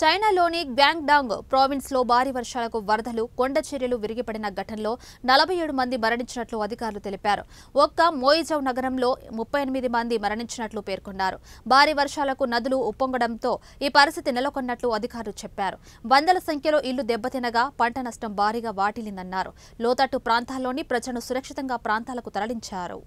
చైనాలోని గ్యాంగ్డాంగ్ ప్రావిన్స్లో భారీ వర్షాలకు వరదలు కొండ చర్యలు విరిగిపడిన ఘటనలో నలభై ఏడు మంది మరణించినట్లు అధికారులు తెలిపారు. ఒక్క మోయిజౌ నగరంలో ముప్పై ఎనిమిది మంది మరణించినట్లు పేర్కొన్నారు. భారీ వర్షాలకు నదులు ఉప్పొంగడంతో ఈ పరిస్థితి నెలకొన్నట్లు అధికారులు చెప్పారు. వందల సంఖ్యలో ఇళ్ళు దెబ్బతినగా పంట నష్టం భారీగా వాటిల్లిందన్నారు. లోతట్టు ప్రాంతాల్లోని ప్రజలను సురక్షితంగా ప్రాంతాలకు తరలించారు.